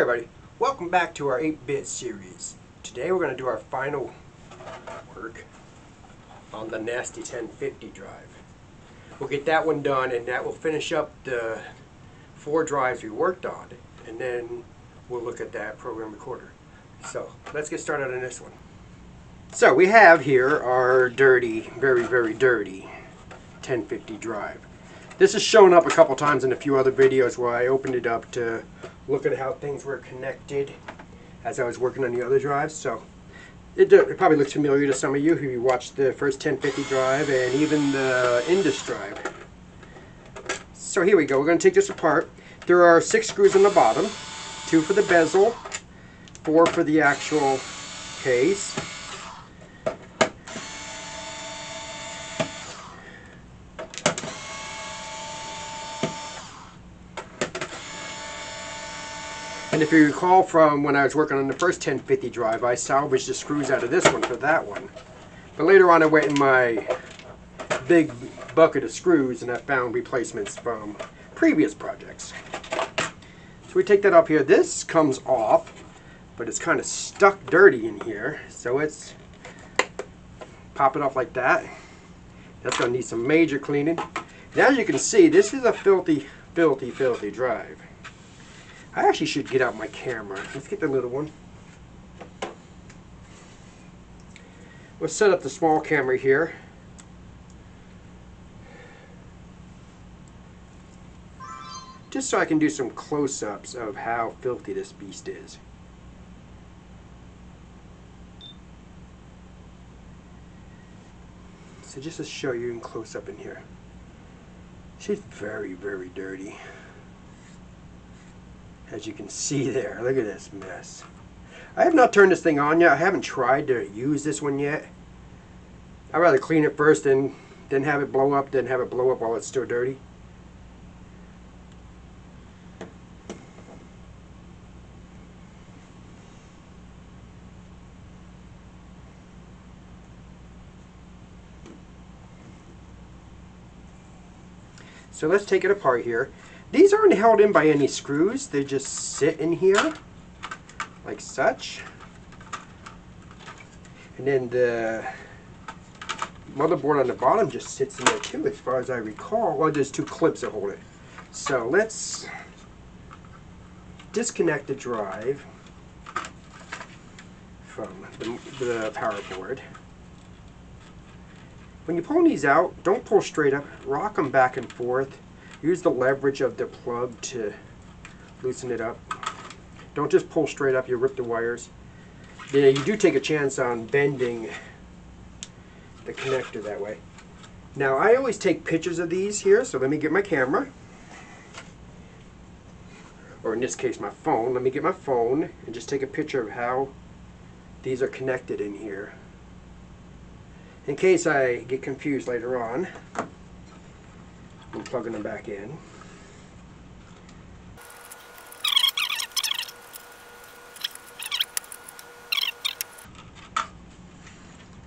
Everybody, welcome back to our 8-bit series. Today we're going to do our final work on the nasty 1050 drive. We'll get that one done and that will finish up the four drives we worked on and then we'll look at that program recorder. So let's get started on this one. So we have here our dirty, very very dirty 1050 drive. This has shown up a couple times in a few other videos where I opened it up to look at how things were connected as I was working on the other drives. So it, it probably looks familiar to some of you who watched the first 1050 drive and even the Indus drive. So here we go. We're going to take this apart. There are six screws on the bottom, two for the bezel, four for the actual case, if you recall from when I was working on the first 1050 drive, I salvaged the screws out of this one for that one. But later on I went in my big bucket of screws and I found replacements from previous projects. So we take that up here. This comes off, but it's kind of stuck dirty in here. So it's pop it off like that. That's going to need some major cleaning. As you can see, this is a filthy, filthy, filthy drive. I actually should get out my camera. Let's get the little one. We'll set up the small camera here. Just so I can do some close-ups of how filthy this beast is. So just to show you in close-up in here. She's very, very dirty as you can see there. Look at this mess. I have not turned this thing on yet. I haven't tried to use this one yet. I'd rather clean it first and then have it blow up, then have it blow up while it's still dirty. So let's take it apart here. These aren't held in by any screws. They just sit in here like such. And then the motherboard on the bottom just sits in there too as far as I recall. Well, there's two clips that hold it. So let's disconnect the drive from the, the power board. When you pull these out, don't pull straight up. Rock them back and forth Use the leverage of the plug to loosen it up. Don't just pull straight up, you rip the wires. You, you do take a chance on bending the connector that way. Now I always take pictures of these here, so let me get my camera. Or in this case my phone. Let me get my phone and just take a picture of how these are connected in here. In case I get confused later on. I'm plugging them back in.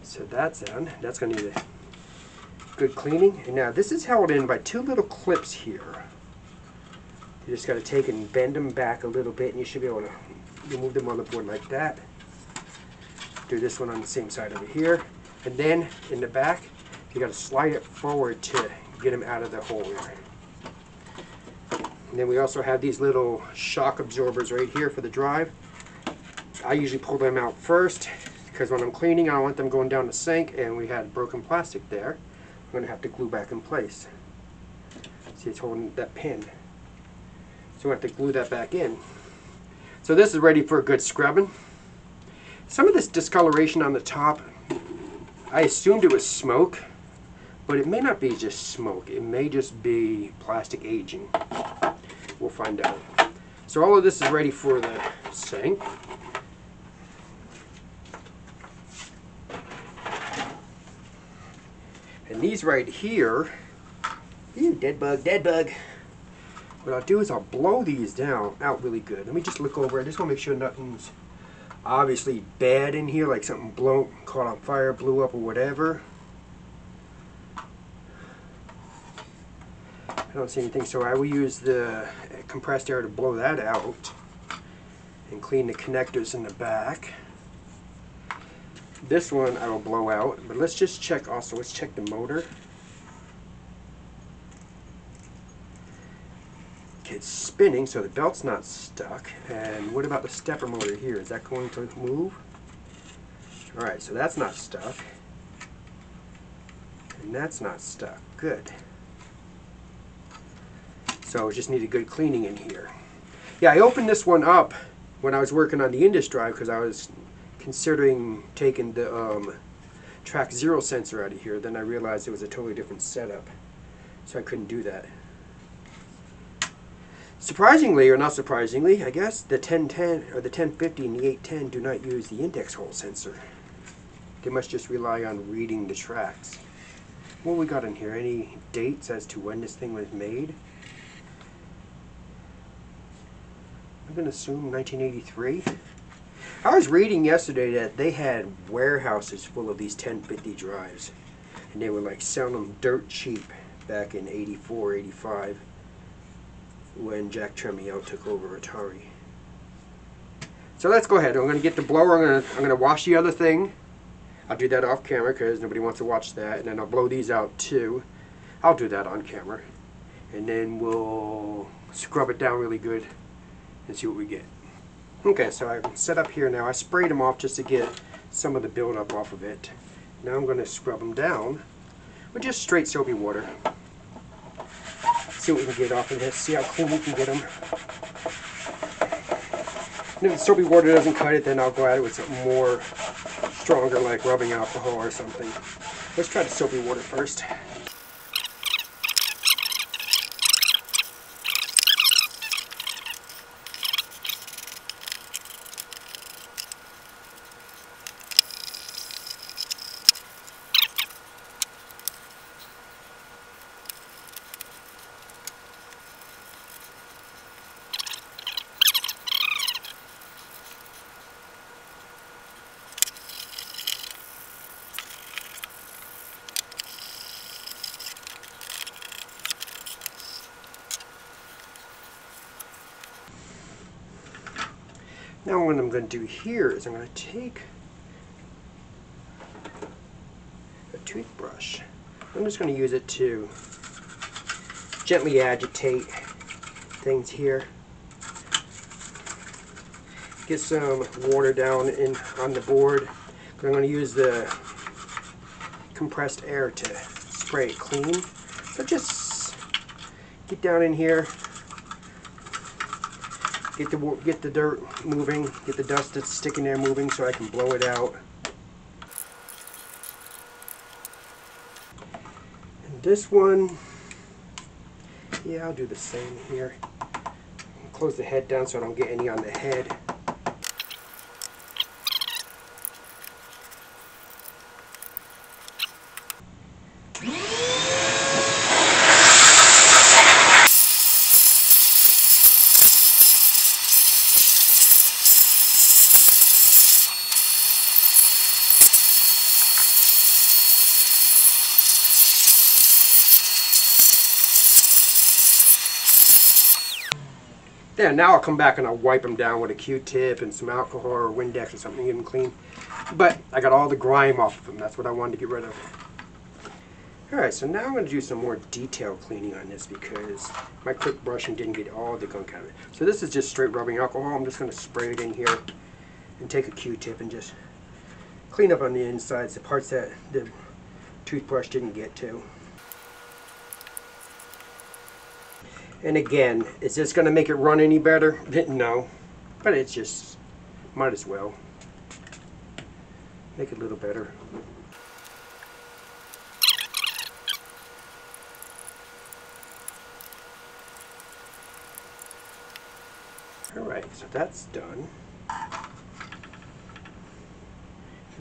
So that's in. That's going to need a good cleaning. And now this is held in by two little clips here. You just got to take and bend them back a little bit and you should be able to remove them on the board like that. Do this one on the same side over here. And then in the back, you got to slide it forward to get them out of the hole here. And then we also have these little shock absorbers right here for the drive. I usually pull them out first because when I'm cleaning I want them going down the sink and we had broken plastic there. I'm going to have to glue back in place. See it's holding that pin. So we have to glue that back in. So this is ready for a good scrubbing. Some of this discoloration on the top, I assumed it was smoke but it may not be just smoke. It may just be plastic aging. We'll find out. So all of this is ready for the sink. And these right here, ew, dead bug, dead bug. What I'll do is I'll blow these down out really good. Let me just look over. I just want to make sure nothing's obviously bad in here, like something blown, caught on fire, blew up or whatever. I don't see anything, so I will use the compressed air to blow that out. and clean the connectors in the back. This one I will blow out, but let's just check also, let's check the motor. Okay, it's spinning, so the belt's not stuck. And what about the stepper motor here? Is that going to move? Alright, so that's not stuck. And that's not stuck. Good. So just need a good cleaning in here. Yeah, I opened this one up when I was working on the Indus drive because I was considering taking the um, track zero sensor out of here. Then I realized it was a totally different setup. So I couldn't do that. Surprisingly, or not surprisingly, I guess, the 1010 or the 1050 and the 810 do not use the index hole sensor. They must just rely on reading the tracks. What we got in here? Any dates as to when this thing was made? I'm going to assume 1983. I was reading yesterday that they had warehouses full of these 1050 drives. And they were like selling them dirt cheap back in 84, 85 when Jack Tramiel took over Atari. So let's go ahead. I'm going to get the blower. I'm going to, I'm going to wash the other thing. I'll do that off camera because nobody wants to watch that. And then I'll blow these out too. I'll do that on camera. And then we'll scrub it down really good and see what we get. Okay, so I'm set up here now. I sprayed them off just to get some of the buildup off of it. Now I'm going to scrub them down with just straight soapy water. See what we can get off of this, see how clean we can get them. And if the soapy water doesn't cut it, then I'll go at it with something more stronger, like rubbing alcohol or something. Let's try the soapy water first. Now what I'm going to do here is I'm going to take a toothbrush. I'm just going to use it to gently agitate things here. Get some water down in on the board. I'm going to use the compressed air to spray it clean. So just get down in here, get the get the dirt moving, get the dust that's sticking there moving so I can blow it out. And this one, yeah, I'll do the same here. Close the head down so I don't get any on the head. Yeah, now I'll come back and I'll wipe them down with a Q-tip and some alcohol or Windex or something, to get them clean. But I got all the grime off of them. That's what I wanted to get rid of. Alright, so now I'm going to do some more detailed cleaning on this because my quick brushing didn't get all the gunk out of it. So this is just straight rubbing alcohol. I'm just going to spray it in here and take a Q-tip and just clean up on the insides, the parts that the toothbrush didn't get to. And again, is this going to make it run any better? No. But it's just, might as well. Make it a little better. Alright, so that's done.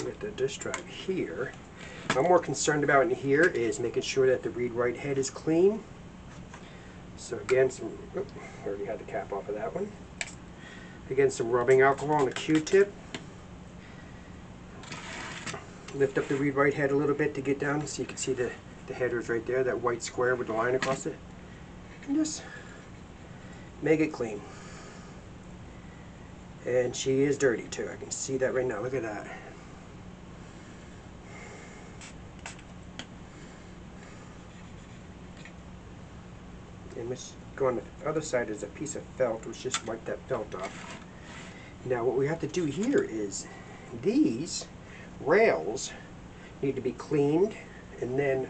With the disk drive here. I'm more concerned about in here is making sure that the read-write head is clean. So again, some, oh, already had the cap off of that one. Again, some rubbing alcohol on a Q-tip. Lift up the read-write head a little bit to get down so you can see the, the headers right there, that white square with the line across it. And just make it clean. And she is dirty too. I can see that right now. Look at that. And let's go on the other side is a piece of felt. Let's just wipe that felt off. Now what we have to do here is these rails need to be cleaned and then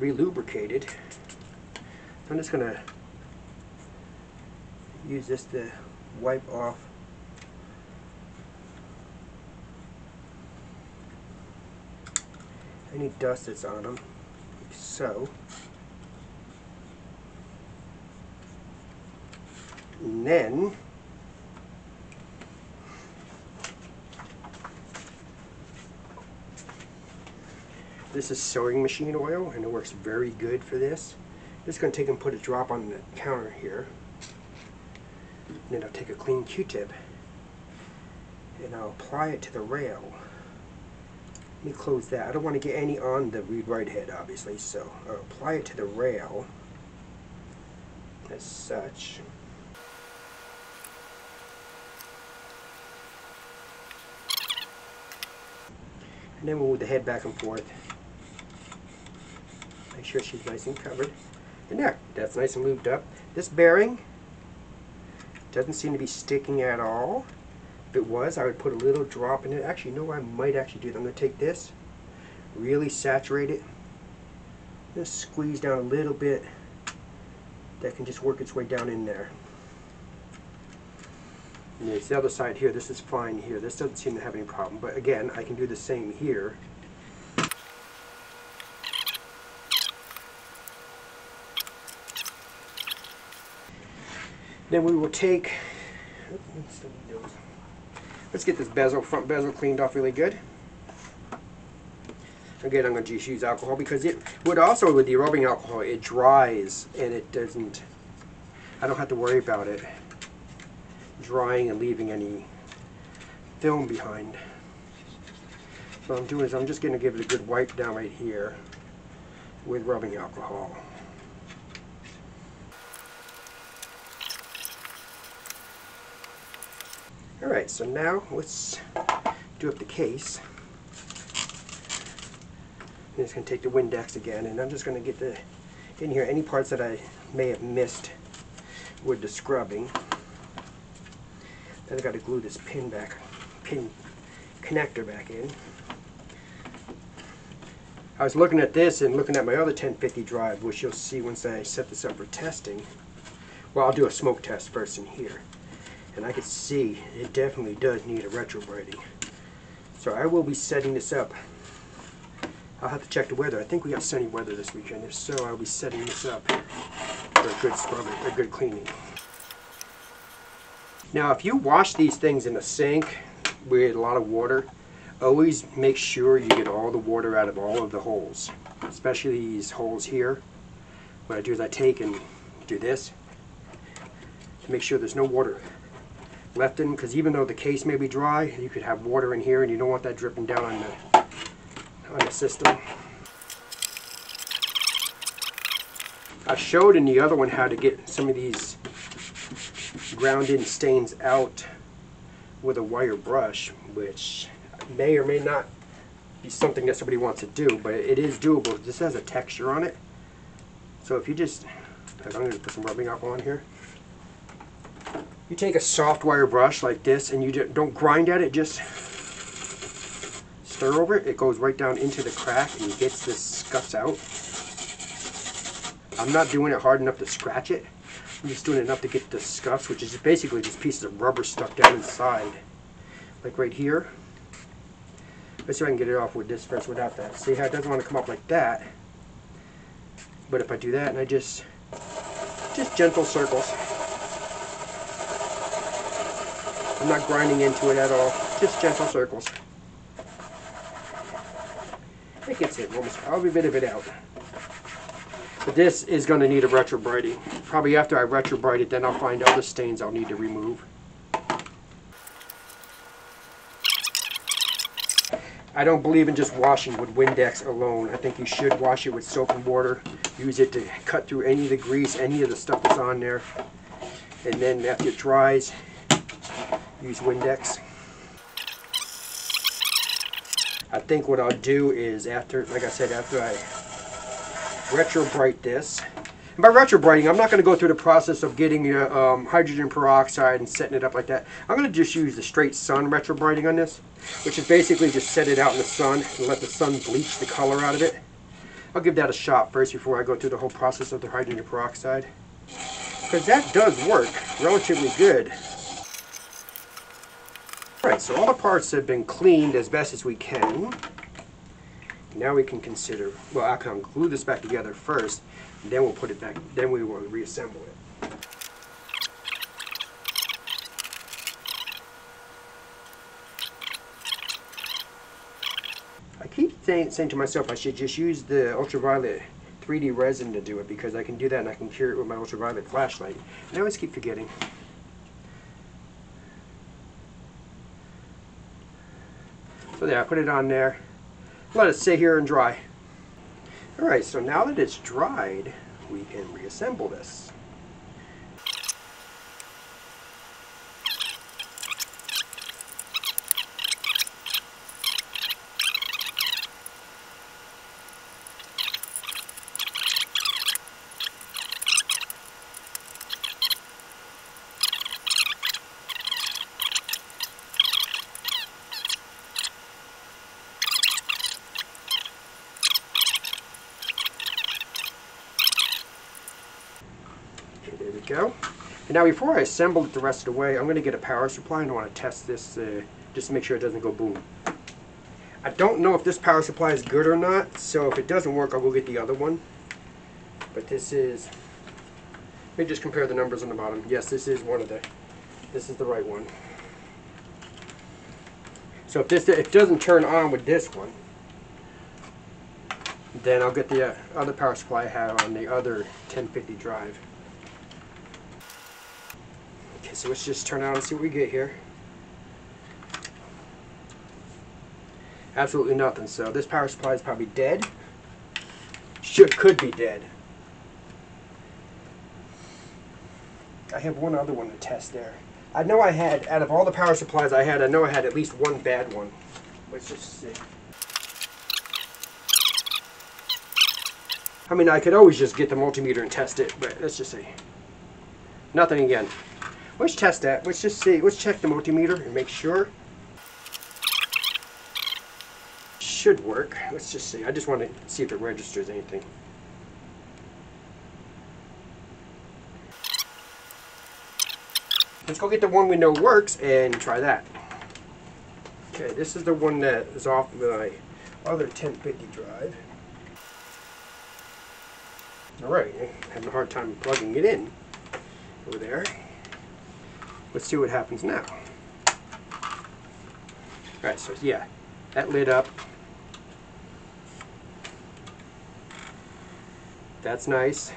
relubricated. I'm just gonna use this to wipe off any dust that's on them, like so. And then this is sewing machine oil and it works very good for this. Just going to take and put a drop on the counter here. And then I'll take a clean Q-tip and I'll apply it to the rail. Let me close that. I don't want to get any on the read write head obviously, so I'll apply it to the rail as such. And then we'll move the head back and forth. Make sure she's nice and covered. And there, that's nice and lubed up. This bearing doesn't seem to be sticking at all. If it was, I would put a little drop in it. Actually, no, I might actually do that. I'm going to take this, really saturate it, just squeeze down a little bit. That can just work its way down in there. And the other side here. This is fine here. This doesn't seem to have any problem. But again, I can do the same here. Then we will take, let's get this bezel, front bezel cleaned off really good. Again, I'm going to just use alcohol because it would also, with the rubbing alcohol, it dries and it doesn't, I don't have to worry about it drying and leaving any film behind. So what I'm doing is I'm just going to give it a good wipe down right here with rubbing alcohol. Alright, so now let's do up the case. I'm just going to take the Windex again and I'm just going to get the in here any parts that I may have missed with the scrubbing. Then I got to glue this pin back, pin connector back in. I was looking at this and looking at my other 1050 drive, which you'll see once I set this up for testing. Well, I'll do a smoke test first in here. And I can see it definitely does need a retrobriting. So I will be setting this up. I'll have to check the weather. I think we got sunny weather this weekend. If so, I'll be setting this up for a good scrubbing, a good cleaning. Now, if you wash these things in a sink with a lot of water, always make sure you get all the water out of all of the holes, especially these holes here. What I do is I take and do this to make sure there's no water left in, because even though the case may be dry, you could have water in here and you don't want that dripping down on the, on the system. I showed in the other one how to get some of these ground in stains out with a wire brush, which may or may not be something that somebody wants to do, but it is doable. This has a texture on it. So if you just, I'm going to put some rubbing alcohol on here. You take a soft wire brush like this and you don't grind at it, just stir over it. It goes right down into the crack and gets the scuffs out. I'm not doing it hard enough to scratch it. I'm just doing enough to get the scuffs, which is basically just pieces of rubber stuck down inside. Like right here. Let's see if I can get it off with this first without that. See how it doesn't want to come up like that. But if I do that and I just, just gentle circles. I'm not grinding into it at all, just gentle circles. It gets it almost every bit of it out. But this is going to need a retrobriting. Probably after I retrobrite it, then I'll find other stains I'll need to remove. I don't believe in just washing with Windex alone. I think you should wash it with soap and water. Use it to cut through any of the grease, any of the stuff that's on there. And then after it dries, use Windex. I think what I'll do is after, like I said, after I retrobrite this, and by retrobriting, I'm not going to go through the process of getting um, hydrogen peroxide and setting it up like that. I'm going to just use the straight sun retrobriting on this, which is basically just set it out in the sun and let the sun bleach the color out of it. I'll give that a shot first before I go through the whole process of the hydrogen peroxide. Because that does work relatively good. Alright, so all the parts have been cleaned as best as we can. Now we can consider, well I can glue this back together first, then we'll put it back, then we will reassemble it. I keep saying, saying to myself I should just use the ultraviolet 3D resin to do it because I can do that and I can cure it with my ultraviolet flashlight. And I always keep forgetting. So there, I put it on there. Let it sit here and dry. Alright, so now that it's dried, we can reassemble this. Go. And now before I assemble it the rest of the way, I'm going to get a power supply and I want to test this uh, just to make sure it doesn't go boom. I don't know if this power supply is good or not, so if it doesn't work, I'll go get the other one. But this is, let me just compare the numbers on the bottom. Yes, this is one of the, this is the right one. So if this it doesn't turn on with this one, then I'll get the uh, other power supply I have on the other 1050 drive. Okay, so let's just turn on and see what we get here. Absolutely nothing. So this power supply is probably dead. Should could be dead. I have one other one to test there. I know I had, out of all the power supplies I had, I know I had at least one bad one. Let's just see. I mean, I could always just get the multimeter and test it, but let's just see. Nothing again. Let's test that. Let's just see. Let's check the multimeter and make sure. Should work. Let's just see. I just want to see if it registers anything. Let's go get the one we know works and try that. Okay, this is the one that is off my other 1050 drive. Alright, having a hard time plugging it in over there. Let's see what happens now. Alright, so yeah, that lit up. That's nice.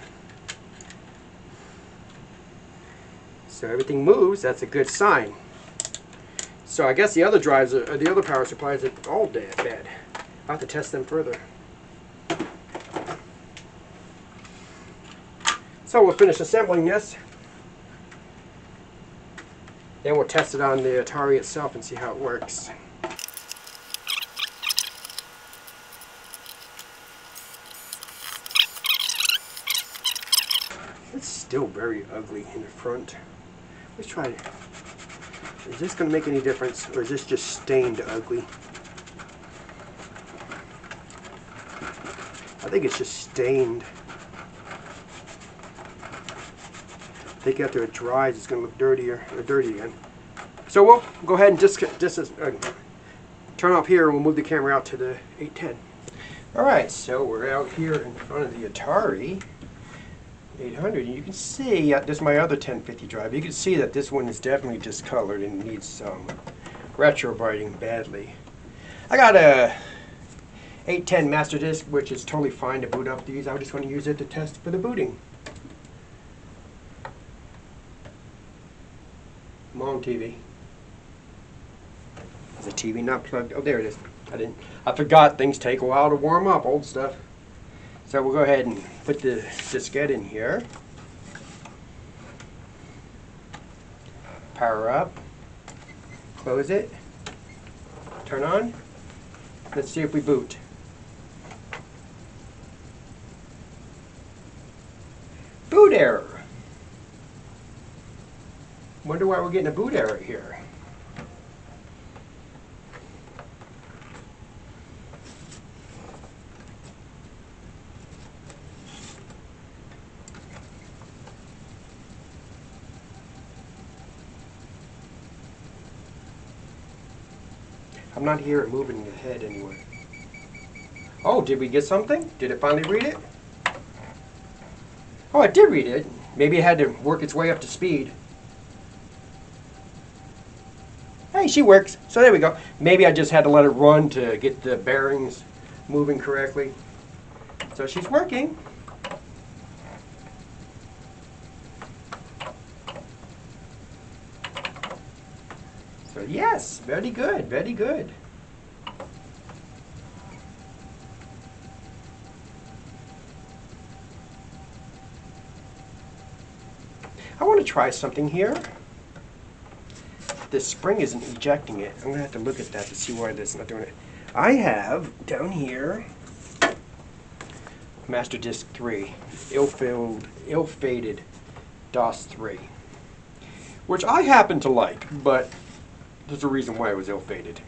So everything moves, that's a good sign. So I guess the other drives, are, the other power supplies are all dead, bad. I'll have to test them further. So we'll finish assembling this. Then we'll test it on the Atari itself and see how it works. It's still very ugly in the front. Let's try it. Is this going to make any difference or is this just stained ugly? I think it's just stained. Think after it dries, it's going to look dirtier or dirty again. So we'll go ahead and just just uh, turn off here, and we'll move the camera out to the 810. All right, so we're out here in front of the Atari 800, and you can see uh, this is my other 1050 drive. You can see that this one is definitely discolored and needs some retrobriting badly. I got a 810 master disk, which is totally fine to boot up these. I'm just want to use it to test for the booting. I'm on TV. Is the TV not plugged? Oh, there it is. I didn't. I forgot things take a while to warm up. Old stuff. So we'll go ahead and put the diskette in here. Power up. Close it. Turn on. Let's see if we boot. Boot error. Wonder why we're getting a boot error here. I'm not here at moving the head anywhere. Oh, did we get something? Did it finally read it? Oh, it did read it. Maybe it had to work its way up to speed. Hey, she works. So there we go. Maybe I just had to let it run to get the bearings moving correctly. So she's working. So yes, very good, very good. I want to try something here. This spring isn't ejecting it. I'm going to have to look at that to see why it's not doing it. I have down here Master Disk 3, ill-filled, ill-fated DOS 3, which I happen to like, but there's a reason why it was ill-fated.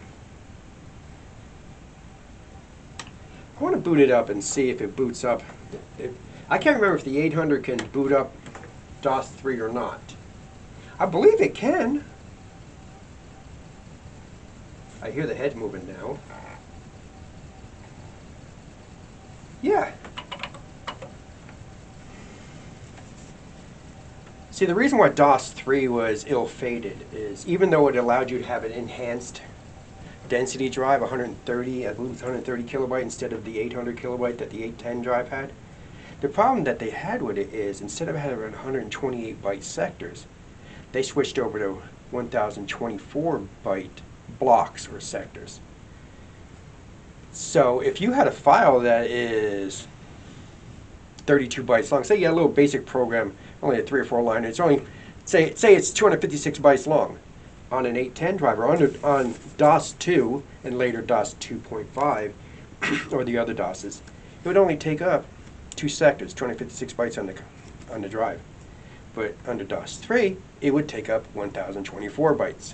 I want to boot it up and see if it boots up. If, I can't remember if the 800 can boot up DOS 3 or not. I believe it can. I hear the head moving now. Yeah. See, the reason why DOS 3 was ill-fated is even though it allowed you to have an enhanced density drive, 130, I believe it's 130 kilobyte instead of the 800 kilobyte that the 810 drive had, the problem that they had with it is instead of having 128 byte sectors, they switched over to 1024 byte blocks or sectors. So if you had a file that is 32 bytes long, say you had a little basic program, only a three or four line, it's only, say, say it's 256 bytes long on an 810 drive or on, on DOS 2 and later DOS 2.5 or the other DOSes, it would only take up two sectors, 256 bytes on the, on the drive. But under DOS 3, it would take up 1024 bytes.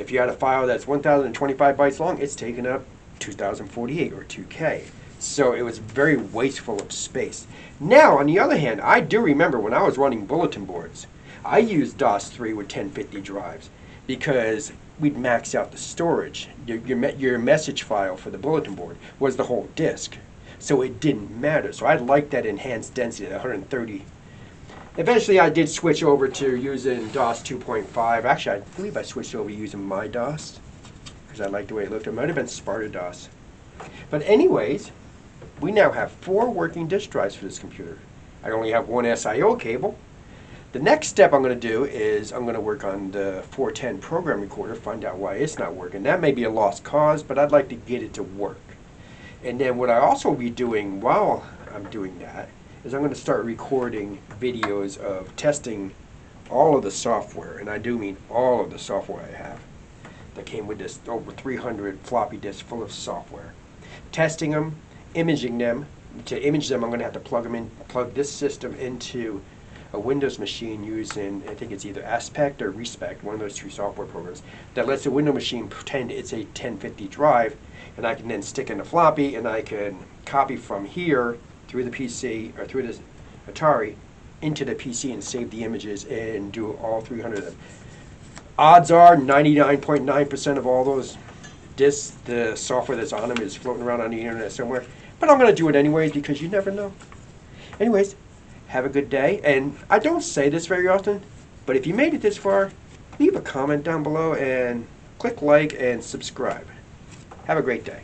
If you had a file that's 1025 bytes long, it's taken up 2048 or 2K. So it was very wasteful of space. Now, on the other hand, I do remember when I was running bulletin boards, I used DOS 3 with 1050 drives because we'd max out the storage. Your, your, your message file for the bulletin board was the whole disk so it didn't matter. So I liked that enhanced density, that 130. Eventually, I did switch over to using DOS 2.5. Actually, I believe I switched over using MyDOS because I liked the way it looked. It might have been Sparta DOS. But anyways, we now have four working disk drives for this computer. I only have one SIO cable. The next step I'm going to do is I'm going to work on the 410 program recorder, find out why it's not working. That may be a lost cause, but I'd like to get it to work. And then what I also will be doing while I'm doing that is I'm going to start recording videos of testing all of the software, and I do mean all of the software I have that came with this over 300 floppy disks full of software. Testing them, imaging them. To image them, I'm going to have to plug them in, plug this system into a Windows machine using, I think it's either AspeQt or RespeQt, one of those two software programs, that lets the Windows machine pretend it's a 1050 drive and I can then stick in a floppy and I can copy from here through the PC or through the Atari into the PC and save the images and do all 300 of them. Odds are 99.9% of all those disks, the software that's on them is floating around on the internet somewhere. But I'm going to do it anyways because you never know. Anyways, have a good day. And I don't say this very often, but if you made it this far, leave a comment down below and click like and subscribe. Have a great day.